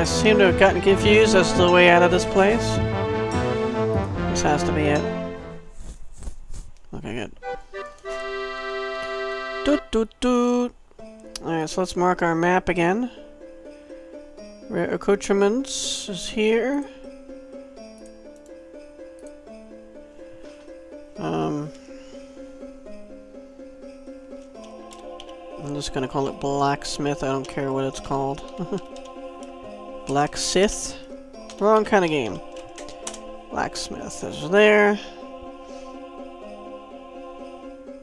I seem to have gotten confused as to the way out of this place. This has to be it. Okay, good. Doot doot doot. Alright, so let's mark our map again. Rare accoutrements is here. Um, I'm just gonna call it blacksmith. I don't care what it's called. Black Sith? Wrong kind of game. Blacksmith is there.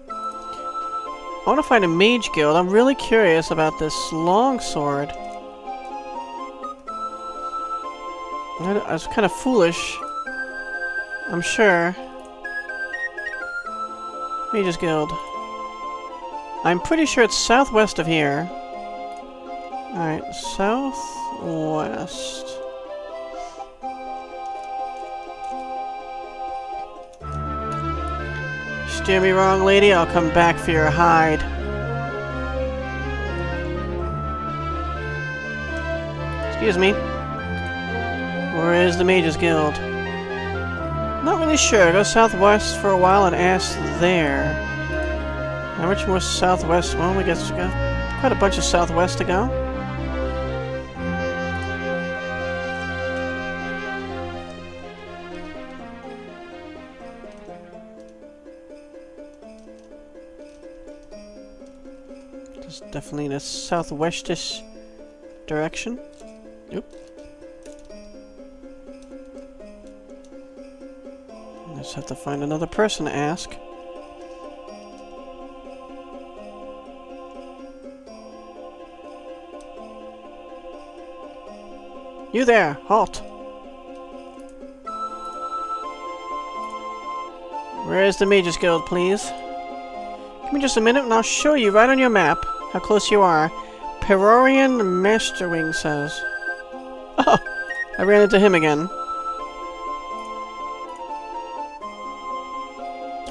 I want to find a mage guild. I'm really curious about this longsword. I, was kind of foolish. I'm sure. Mages Guild. I'm pretty sure it's southwest of here. Alright, southwest. Steer me wrong, lady, I'll come back for your hide. Excuse me. Where is the Mages Guild? Not really sure. Go southwest for a while and ask there. How much more southwest? Well, we got quite a bunch of southwest to go. Definitely in a southwestish direction. Yep. Just have to find another person to ask. You there! Halt! Where is the Mages Guild, please? Give me just a minute and I'll show you right on your map how close you are. Perorian Masterwing says. Oh! I ran into him again.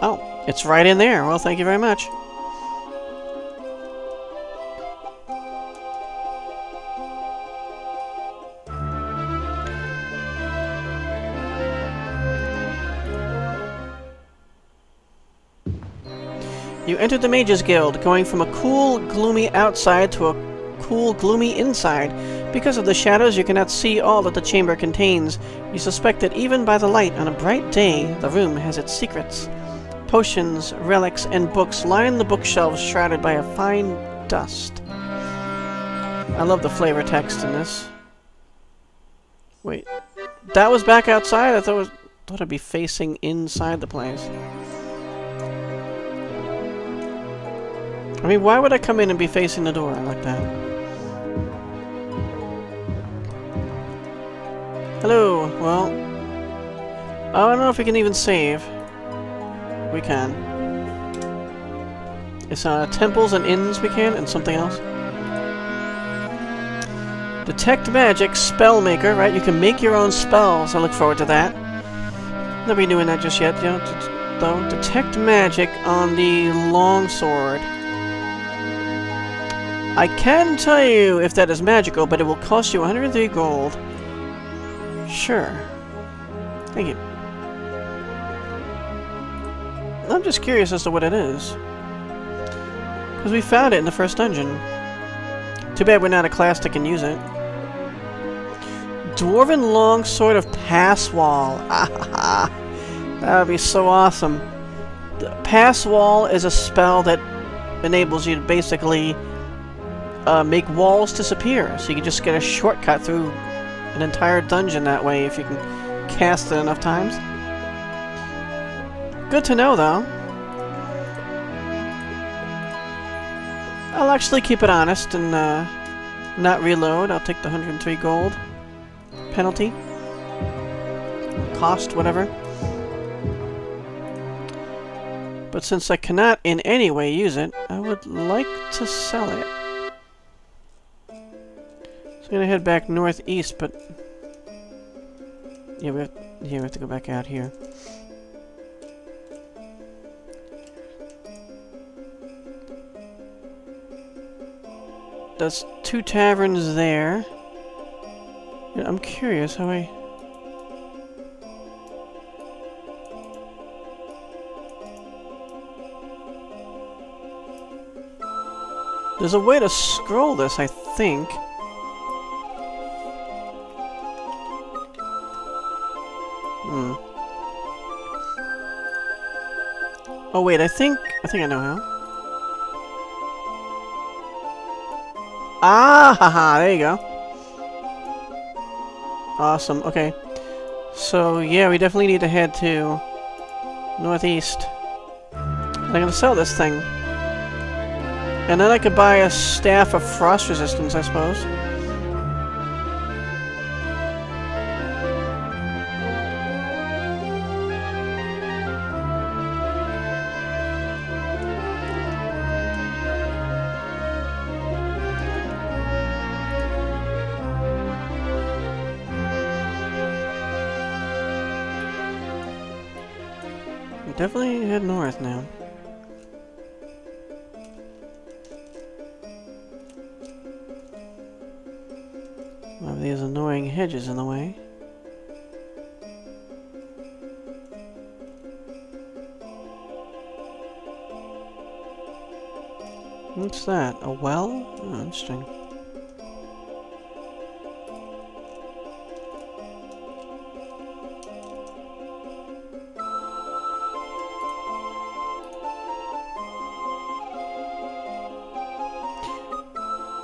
Oh, it's right in there. Well, thank you very much. You entered the Mages Guild, going from a cool, gloomy outside to a cool, gloomy inside. Because of the shadows, you cannot see all that the chamber contains. You suspect that even by the light on a bright day, the room has its secrets. Potions, relics, and books line the bookshelves shrouded by a fine dust. I love the flavor text in this. Wait, that was back outside? I thought was, thought I'd be facing inside the place. I mean, why would I come in and be facing the door like that? Hello, well... I don't know if we can even save. We can. It's uh, temples and inns we can, and something else. Detect magic, spellmaker, right? You can make your own spells. I look forward to that. Not be doing that just yet, you know, though. Detect magic on the longsword. I can tell you if that is magical, but it will cost you 103 gold. Sure. Thank you. I'm just curious as to what it is. Because we found it in the first dungeon. Too bad we're not a class that can use it. Dwarven Longsword of Pass Wall. that would be so awesome. The Pass Wall is a spell that enables you to basically uh, make walls disappear. So you can just get a shortcut through an entire dungeon that way if you can cast it enough times. Good to know, though. I'll actually keep it honest and uh, not reload. I'll take the 103 gold penalty. Cost, whatever. But since I cannot in any way use it, I would like to sell it. So I'm gonna head back northeast, but... Yeah, we have, yeah, we have to go back out here. That's two taverns there. I'm curious how I... There's a way to scroll this, I think. Oh wait, I think... I think I know how. Ah, haha, there you go. Awesome, okay. So, yeah, we definitely need to head to northeast. I'm gonna sell this thing. And then I could buy a staff of frost resistance, I suppose. Head north now. Have these annoying hedges in the way. What's that? A well? Oh, interesting.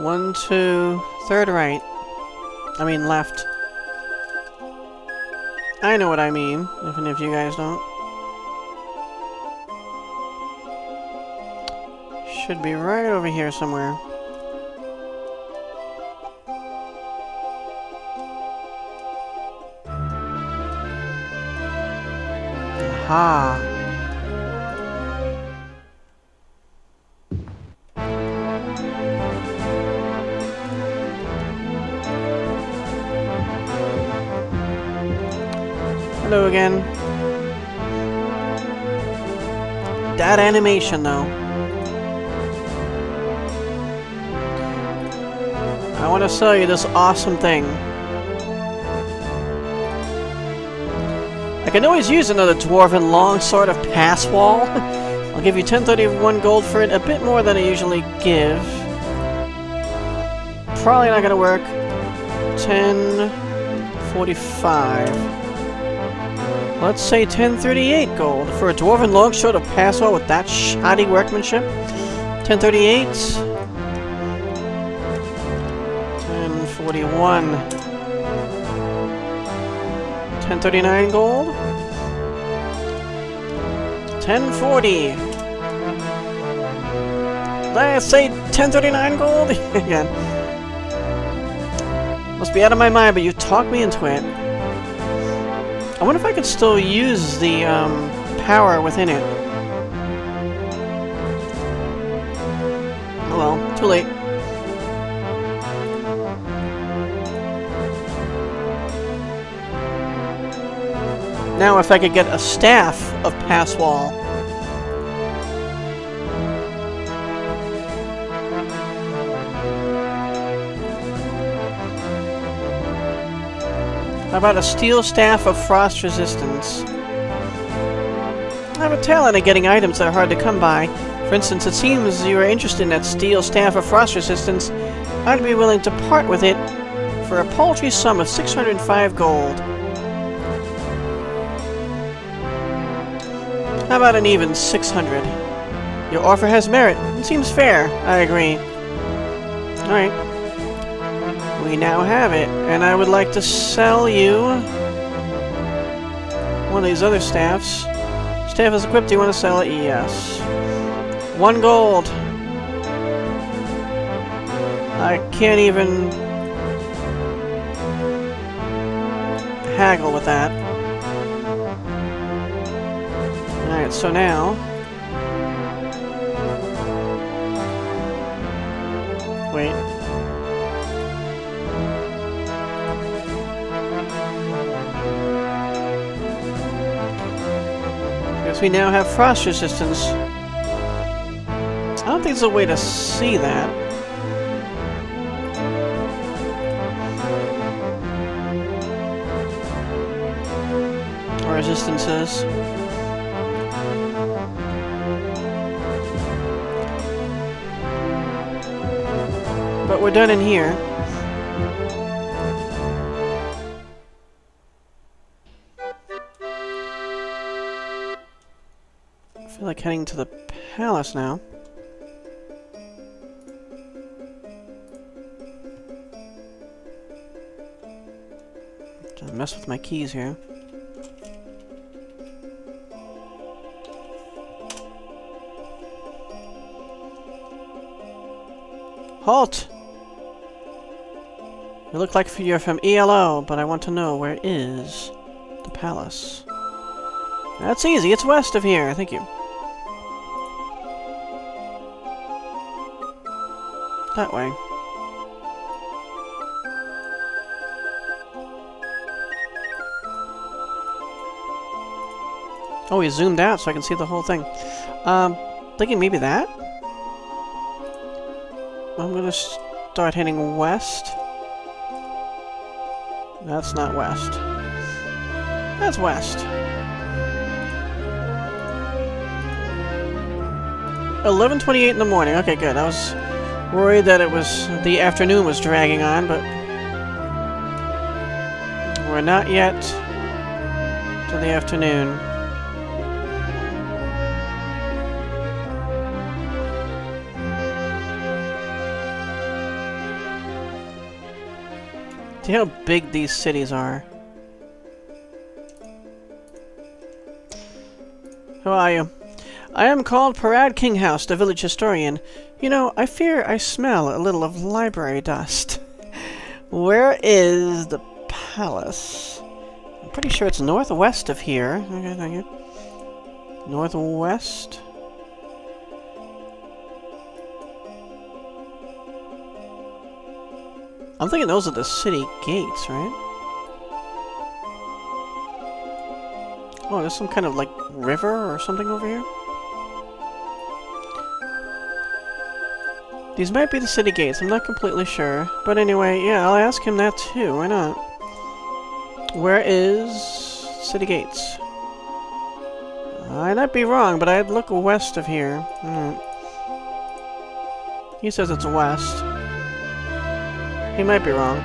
One, two, third right. I mean left. I know what I mean, even if you guys don't. Should be right over here somewhere. Aha! Again. That animation, though. I want to sell you this awesome thing. I can always use another Dwarven Longsword of Pass Wall. I'll give you 1031 gold for it, a bit more than I usually give. Probably not gonna work. 1045. Let's say 1038 gold for a Dwarven Longsword of Pass Wall with that shoddy workmanship. 1038. 1041. 1039 gold. 1040. Let's say 1039 gold again. Must be out of my mind, but you talked me into it. I wonder if I could still use the um, power within it. Oh well, too late. Now if I could get a staff of pass wall. How about a steel staff of frost resistance? I have a talent at getting items that are hard to come by. For instance, it seems you are interested in that steel staff of frost resistance. I'd be willing to part with it for a paltry sum of 605 gold. How about an even 600? Your offer has merit. It seems fair. I agree. Alright. We now have it, and I would like to sell you one of these other staffs. Staff is equipped, do you want to sell it? Yes. One gold. I can't even haggle with that. Alright, so now... Wait. we now have frost resistance. I don't think there's a way to see that. resistances. But we're done in here. Heading to the palace now. Just mess with my keys here. Halt! You look like you're from ELO, but I want to know where is the palace. That's easy, it's west of here, thank you. That way. Oh, he zoomed out so I can see the whole thing. Um, thinking maybe that? I'm gonna start heading west. That's not west. That's west. 11.28 in the morning. Okay, good. I was worried that it was the afternoon was dragging on, but we're not yet to the afternoon. See how big these cities are. Who are you? I am called Parad Kinghouse, the village historian. You know, I fear I smell a little of library dust. Where is the palace? I'm pretty sure it's northwest of here. Okay, thank you. Northwest? I'm thinking those are the city gates, right? Oh, there's some kind of, like, river or something over here? These might be the city gates, I'm not completely sure. But anyway, yeah, I'll ask him that too, why not? Where is city gates? I might be wrong, but I'd look west of here. Mm. He says it's west. He might be wrong.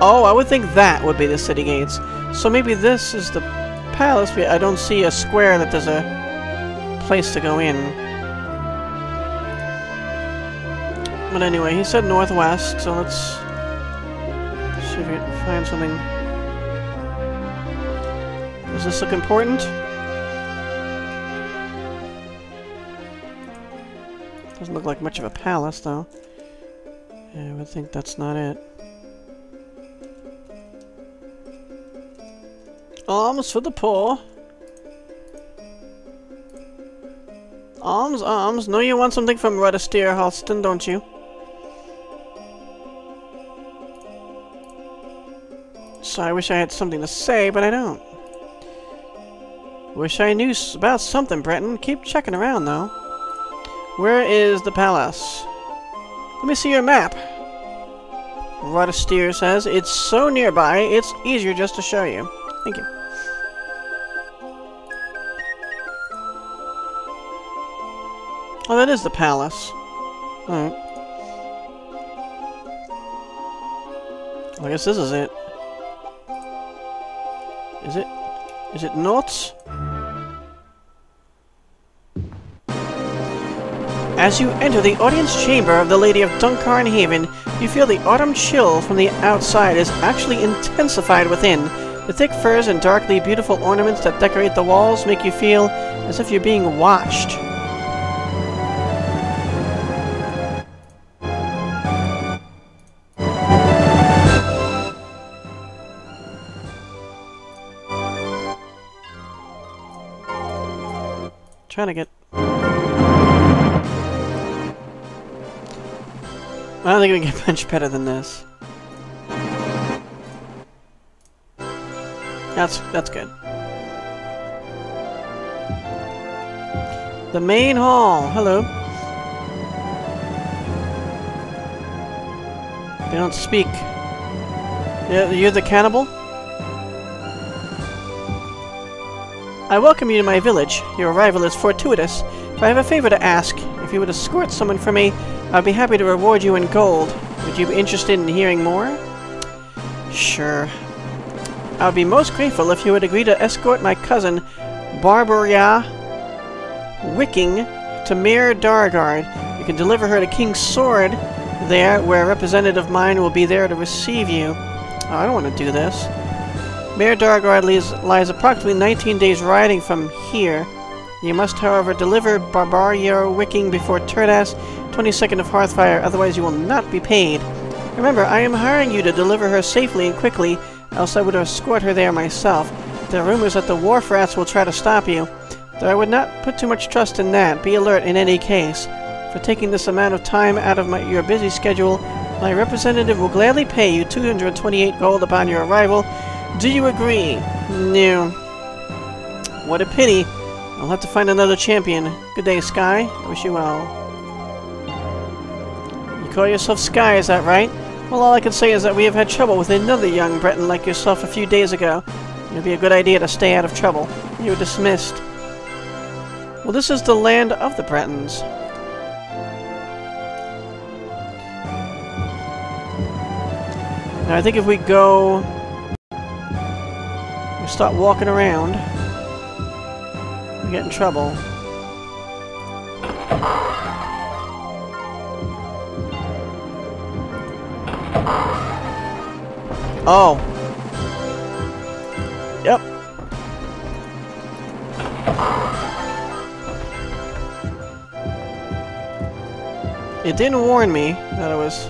Oh, I would think that would be the city gates. So maybe this is the palace. but I don't see a square that there's a place to go in. But anyway, he said northwest, so let's see if we can find something. Does this look important? Doesn't look like much of a palace, though. Yeah, I would think that's not it. Alms for the poor. Alms, alms. Know you want something from Ruddersteer Halston, don't you? So I wish I had something to say, but I don't. Wish I knew about something, Breton. Keep checking around, though. Where is the palace? Let me see your map. Ruddersteer says, It's so nearby, it's easier just to show you. Thank you. Oh, that is the palace. Alright. I guess this is it. Is it? Is it not? As you enter the audience chamber of the Lady of Dunkarn Haven, you feel the autumn chill from the outside is actually intensified within. The thick furs and darkly beautiful ornaments that decorate the walls make you feel as if you're being watched. We get much better than this. That's that's good. The main hall. Hello. They don't speak. You're the cannibal? I welcome you to my village. Your arrival is fortuitous, but I have a favor to ask. If you would escort someone for me, I'd be happy to reward you in gold. Would you be interested in hearing more? Sure. I would be most grateful if you would agree to escort my cousin, Barbaria Wicking, to Mir Dargard. You can deliver her to King's Sword there, where a representative of mine will be there to receive you. Oh, I don't want to do this. Mir Dargard lies, lies approximately 19 days riding from here. You must, however, deliver Barbaria Wicking before Turdas, 22nd of Hearthfire, otherwise you will not be paid. Remember, I am hiring you to deliver her safely and quickly, else I would escort her there myself. There are rumors that the wharf rats will try to stop you, though I would not put too much trust in that. Be alert in any case. For taking this amount of time out of my, your busy schedule, my representative will gladly pay you 228 gold upon your arrival. Do you agree? No. What a pity. I'll have to find another champion. Good day, Sky. I wish you well. Call yourself Sky, is that right? Well, all I can say is that we have had trouble with another young Breton like yourself a few days ago. It would be a good idea to stay out of trouble. You were dismissed. Well, this is the land of the Bretons. Now, I think if we go... We start walking around, we get in trouble. Oh. Yep. It didn't warn me that it was...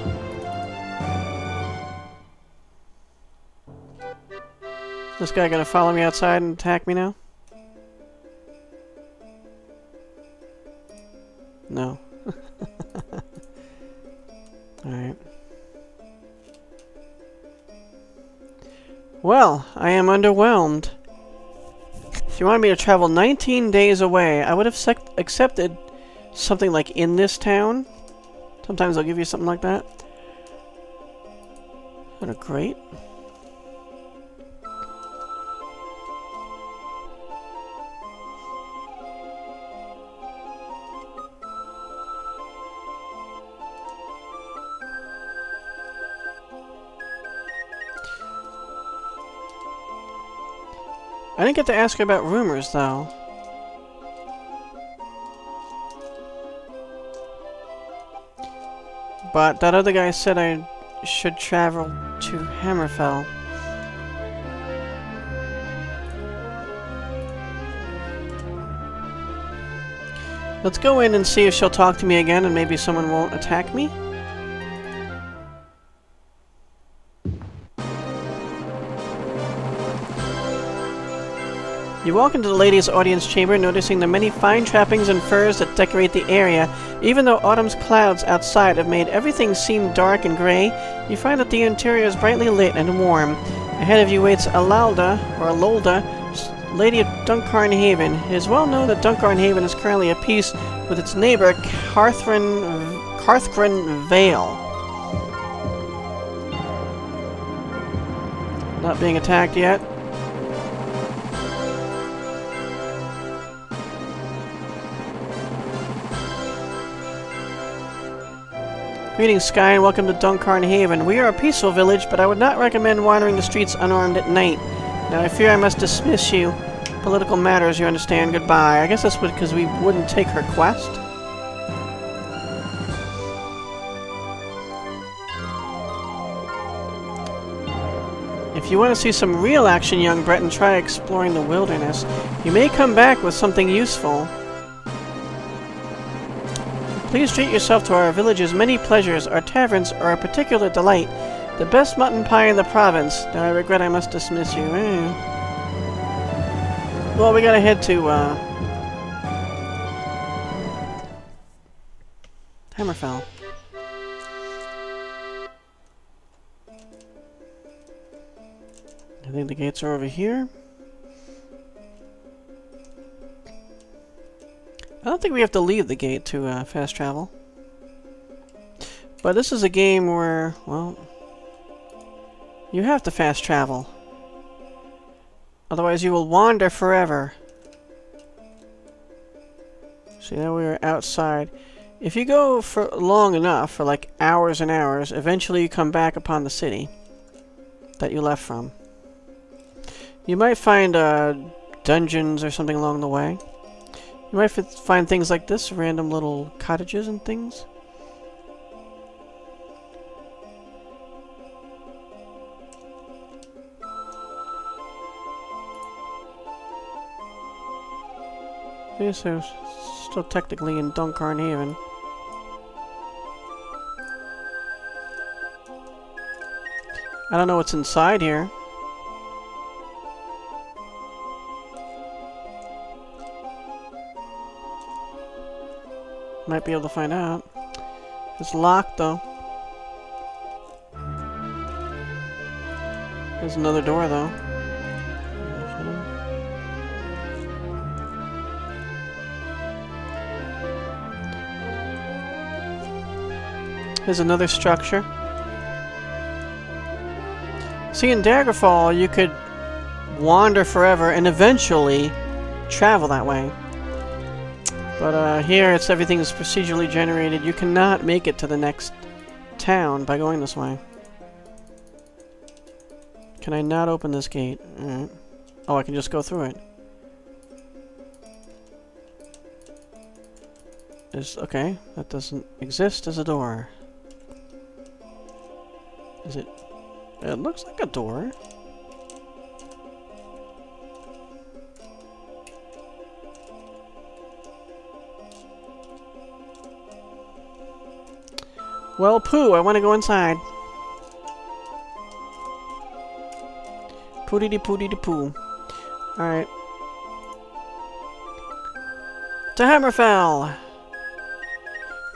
This guy gonna follow me outside and attack me now? No. Alright. Well, I am underwhelmed. If you wanted me to travel 19 days away, I would have accepted something like in this town. Sometimes they'll give you something like that. What a great. I didn't get to ask her about rumors, though. But that other guy said I should travel to Hammerfell. Let's go in and see if she'll talk to me again and maybe someone won't attack me. You walk into the ladies' audience chamber, noticing the many fine trappings and furs that decorate the area. Even though autumn's clouds outside have made everything seem dark and gray, you find that the interior is brightly lit and warm. Ahead of you waits Alalda, or Alolda, Lady of Dunkarn Haven. It is well known that Dunkarn Haven is currently at peace with its neighbor, Carthrin, Carthrin Vale. Not being attacked yet. Greetings, Sky, and welcome to Dunkarn Haven. We are a peaceful village, but I would not recommend wandering the streets unarmed at night. Now, I fear I must dismiss you. Political matters, you understand. Goodbye. I guess that's because we wouldn't take her quest. If you want to see some real action, young Breton, try exploring the wilderness. You may come back with something useful. Please treat yourself to our village's many pleasures. Our taverns are a particular delight. The best mutton pie in the province. Now I regret I must dismiss you. Eh. Well, we gotta head to, uh... Hammerfell. I think the gates are over here. I don't think we have to leave the gate to uh, fast travel. But this is a game where, well, you have to fast travel. Otherwise you will wander forever. See, now we're outside. If you go for long enough, for like hours and hours, eventually you come back upon the city that you left from. You might find uh, dungeons or something along the way. You might find things like this, random little cottages and things. Yes, so still technically in Dunkarn Haven. I don't know what's inside here. Might be able to find out. It's locked, though. There's another door, though. There's another structure. See, in Daggerfall, you could wander forever and eventually travel that way. But uh, here, it's everything is procedurally generated. You cannot make it to the next town by going this way. Can I not open this gate? Oh, I can just go through it. Is okay, that doesn't exist as a door. Is it... It looks like a door. Well, poo, I want to go inside. Pooty de pooty poo. Alright. To Hammerfell!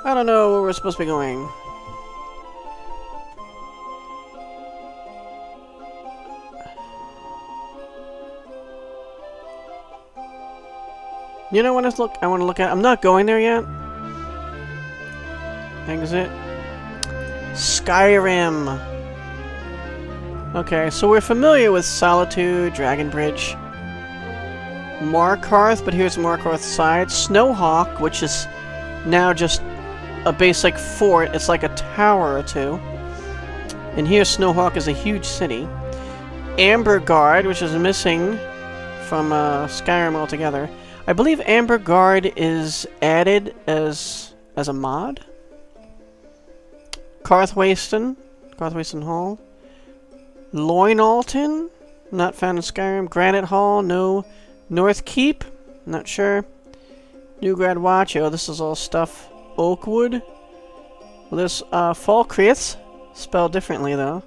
I don't know where we're supposed to be going. You know what I look I want to look at? I'm not going there yet. Exit. Skyrim. Okay, so we're familiar with Solitude, Dragonbridge, Markarth, but here's Markarth's side. Snowhawk, which is now just a basic fort. It's like a tower or two. And here Snowhawk is a huge city. Amber Guard, which is missing from uh, Skyrim altogether. I believe Amber Guard is added as as a mod. Karthwasten, Karthwasten Hall. Loinalton, not found in Skyrim. Granite Hall, no. North Keep, not sure. Neugrad Watch, oh, this is all stuff. Oakwood. Well, there's uh, Falkreath, spelled differently though.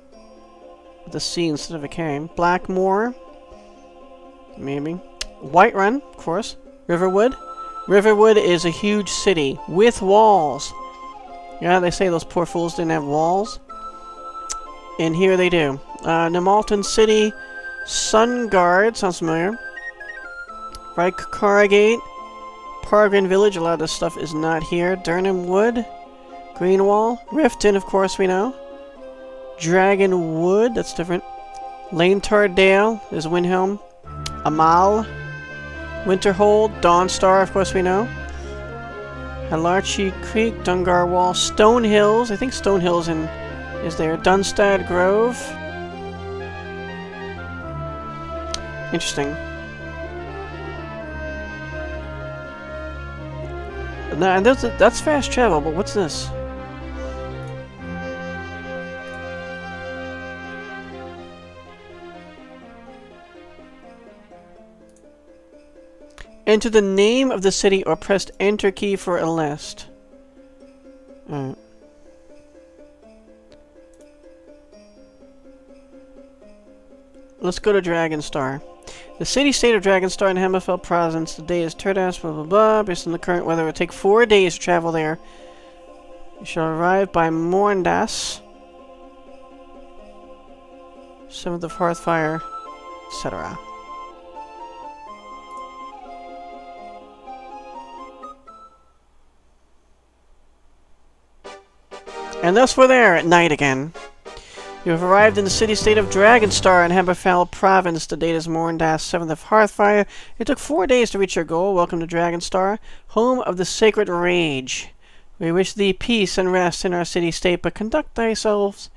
With a C instead of a K. Blackmoor, maybe. Whiterun, of course. Riverwood? Riverwood is a huge city with walls. Yeah, they say those poor fools didn't have walls. And here they do. Uh, Nimalten City, Sun Guard, sounds familiar. Reich Corigate, Pargrin Village, a lot of this stuff is not here. Durnham Wood, Greenwall, Riften, of course we know. Dragon Wood, that's different. Laentar Dale is Windhelm. Amol, Winterhold, Dawnstar, of course we know. Halarchi Creek, Dungar Wall, Stone Hills, I think Stone Hills in, is there. Dunstad Grove. Interesting. Now, that's, that's fast travel, but what's this? Enter the name of the city or press enter key for a list. Alright. Let's go to Dragonstar. The city-state of Dragonstar in Hammerfell Province. The day is Turdas, blah blah blah. Based on the current weather, it will take four days to travel there. You shall arrive by Morndas. 7th of Hearthfire, etc. And thus we're there at night again. You have arrived in the city-state of Dragonstar in Hammerfell Province. The date is Morndas, 7th of Hearthfire. It took four days to reach your goal. Welcome to Dragonstar, home of the Sacred Rage. We wish thee peace and rest in our city-state, but conduct thyself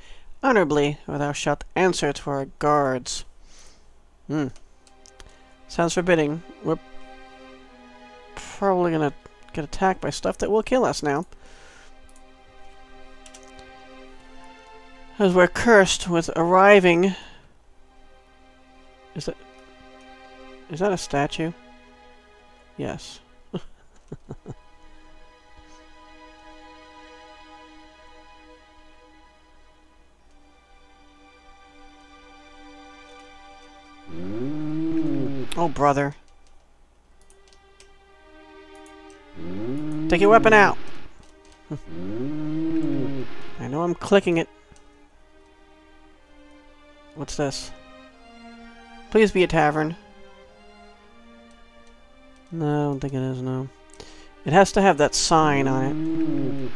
honorably, or thou shalt answer to our guards. Hmm. Sounds forbidding. We're probably gonna get attacked by stuff that will kill us now. As we're cursed with arriving... Is that... Is that a statue? Yes. oh, brother. Take your weapon out! I know I'm clicking it. What's this? Please be a tavern. No, I don't think it is, no. It has to have that sign on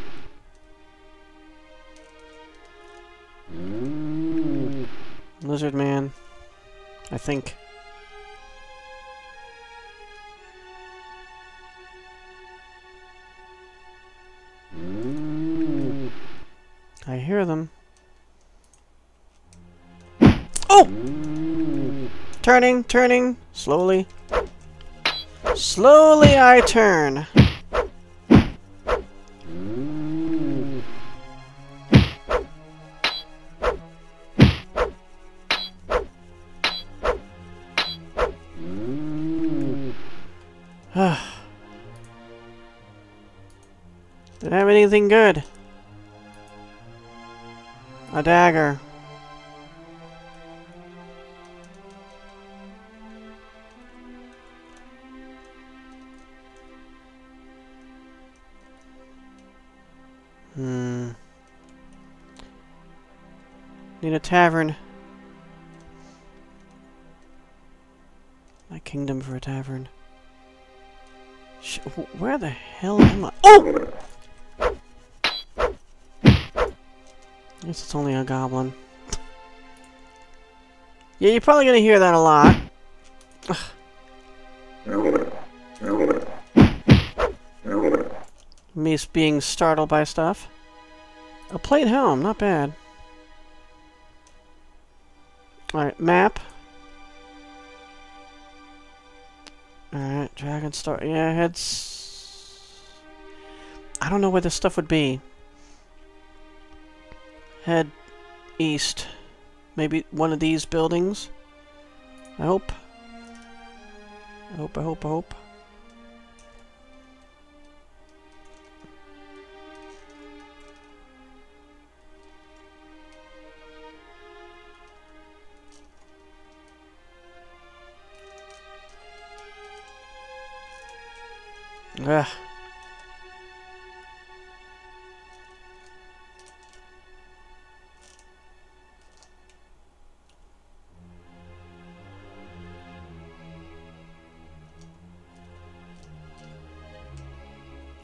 it. Lizard man. I think. I hear them. Oh! Turning, turning, slowly. Slowly I turn. Didn't have anything good. A dagger. Need a tavern. My kingdom for a tavern. Sh where the hell am I? Oh! Guess it's only a goblin. yeah, you're probably gonna hear that a lot. Me being startled by stuff. A plate helm, not bad. Alright, map. Alright, Dragon Star. Yeah, it's... I don't know where this stuff would be. Head east. Maybe one of these buildings. I hope. I hope, I hope, I hope. Ugh.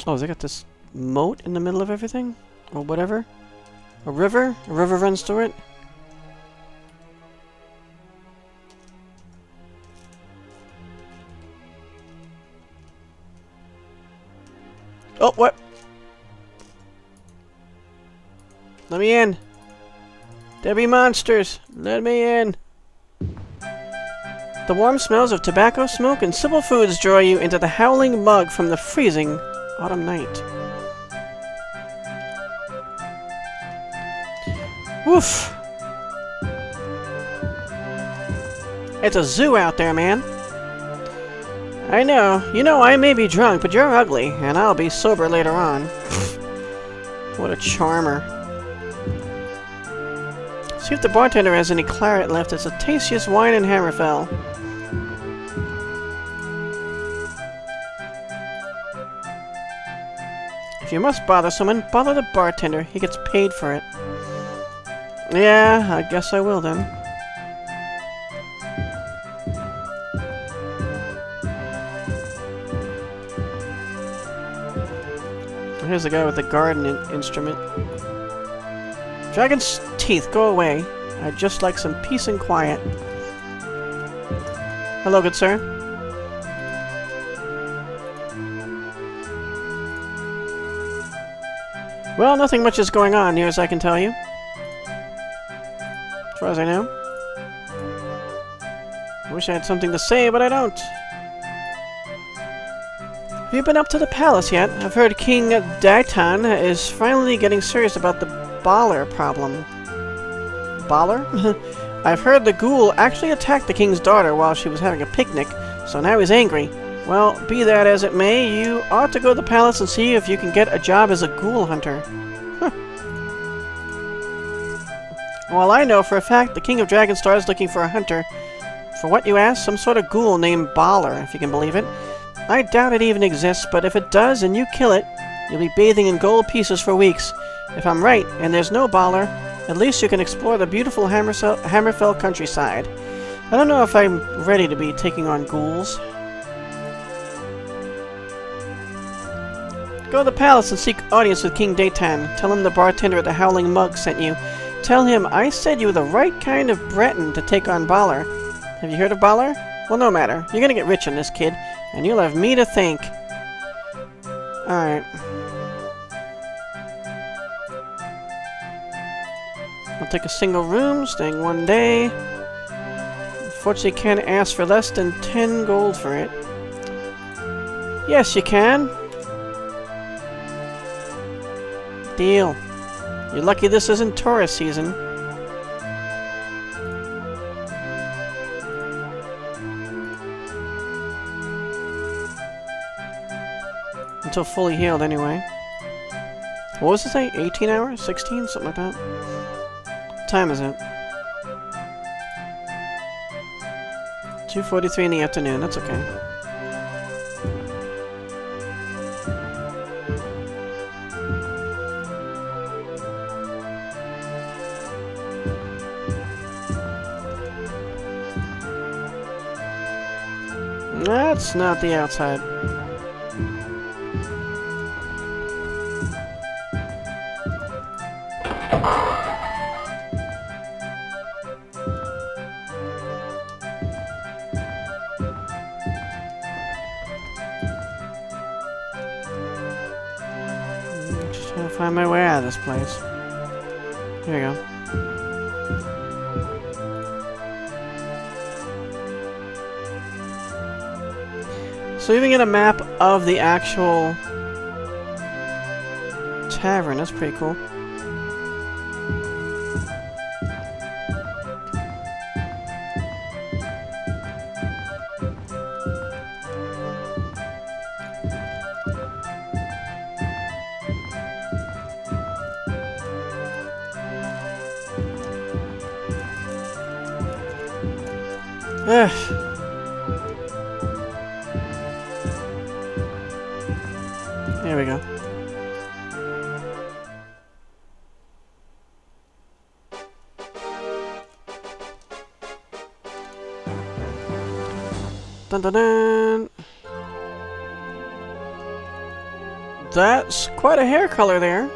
Oh, they got this moat in the middle of everything? Or whatever? A river? A river runs through it? There be monsters. Let me in. The warm smells of tobacco smoke and simple foods draw you into the howling mug from the freezing autumn night. Woof! It's a zoo out there, man. I know. You know, I may be drunk, but you're ugly, and I'll be sober later on. what a charmer. See if the bartender has any claret left. It's the tastiest wine in Hammerfell. If you must bother someone, bother the bartender. He gets paid for it. Yeah, I guess I will then. Here's the guy with the garden in instrument. Dragon's teeth, go away. I'd just like some peace and quiet. Hello, good sir. Well, nothing much is going on, near as I can tell you. As far as I know. I wish I had something to say, but I don't. Have you been up to the palace yet? I've heard King Daitan is finally getting serious about the Baller problem. Baller? I've heard the ghoul actually attacked the king's daughter while she was having a picnic, so now he's angry. Well, be that as it may, you ought to go to the palace and see if you can get a job as a ghoul hunter. Well, I know for a fact the King of Dragonstar is looking for a hunter. For what you ask, some sort of ghoul named Baller, if you can believe it. I doubt it even exists, but if it does and you kill it, you'll be bathing in gold pieces for weeks. If I'm right, and there's no Baller, at least you can explore the beautiful Hammerfell countryside. I don't know if I'm ready to be taking on ghouls. Go to the palace and seek audience with King Daytan. Tell him the bartender at the Howling Mug sent you. Tell him I said you were the right kind of Breton to take on Baller. Have you heard of Baller? Well, no matter. You're gonna get rich on this, kid. And you'll have me to thank. Alright. I'll take a single room, staying one day. Unfortunately, can't ask for less than 10 gold for it. Yes, you can. Deal. You're lucky this isn't tourist season. Until fully healed, anyway. What was it say? 18 hours? 16? Something like that? Time is it? 2.43 in the afternoon, that's okay. That's not the outside. Place. Here we go. So we even get a map of the actual tavern. That's pretty cool. There we go. Dun dun dun! That's quite a hair color there.